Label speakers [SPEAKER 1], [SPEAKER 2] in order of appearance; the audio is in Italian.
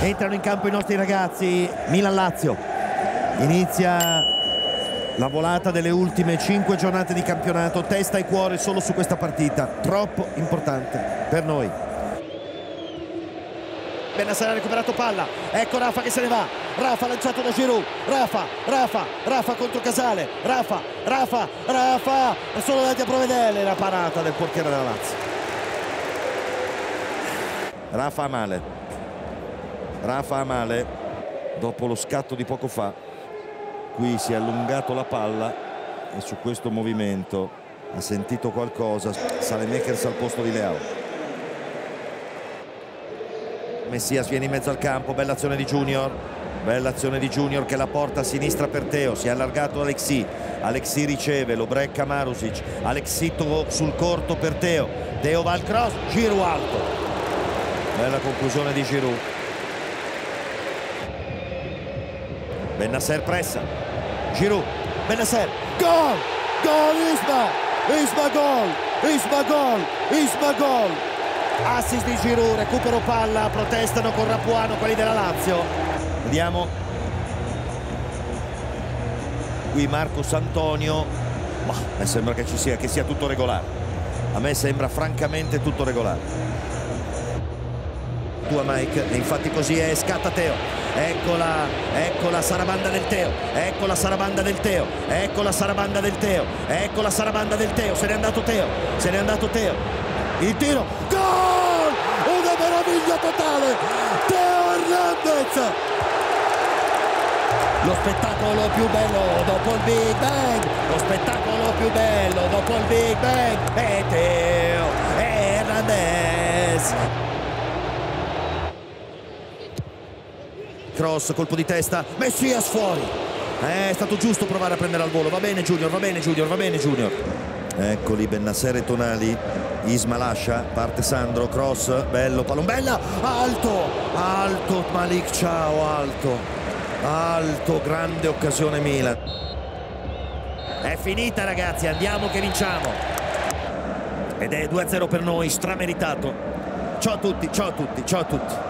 [SPEAKER 1] entrano in campo i nostri ragazzi Milan-Lazio. Inizia la volata delle ultime cinque giornate di campionato testa e cuore solo su questa partita troppo importante per noi. Benassar ha recuperato palla. Ecco Rafa che se ne va. Rafa lanciato da Giroud. Rafa, Rafa, Rafa contro Casale. Rafa, Rafa, Rafa. Solo davanti a Provedele la parata del portiere della Lazio. Rafa male Rafa a male dopo lo scatto di poco fa qui si è allungato la palla e su questo movimento ha sentito qualcosa Salemekers al posto di Leao Messias viene in mezzo al campo, bella azione di Junior, bella azione di Junior che la porta a sinistra per Teo, si è allargato Alexi, Alexi riceve, lo brecca Marusic, Alexi sul corto per Teo, Teo va al cross, giro alto, bella conclusione di Giroud. Bennasser pressa, Giroud, Bennasser, gol, gol Isma, Isma gol, Isma gol, Isma gol, assist di Giroud, recupero palla, protestano con Rapuano quelli della Lazio. Vediamo. Qui Marcos Antonio, ma me sembra che sia, che sia tutto regolare. A me sembra francamente tutto regolare. Tua Mike, e infatti così è, scatta Teo. Eccola, ecco la sarabanda del Teo, ecco la sarabanda del Teo, ecco la sarabanda del Teo, ecco sarabanda del Teo, se n'è andato Teo, se n'è andato Teo, il tiro, gol! Una meraviglia totale, Teo Hernandez! Lo spettacolo più bello dopo il Big Bang, lo spettacolo più bello dopo il Big Bang, è Teo. Hernandez! Cross, colpo di testa, Messias fuori! Eh, è stato giusto provare a prendere al volo, va bene Junior, va bene Junior, va bene Junior. Eccoli Bennasser e Tonali, Isma lascia, parte Sandro, cross, bello, palombella, alto, alto Malik, ciao, alto, alto, grande occasione Milan. È finita ragazzi, andiamo che vinciamo. Ed è 2-0 per noi, strameritato. Ciao a tutti, ciao a tutti, ciao a tutti.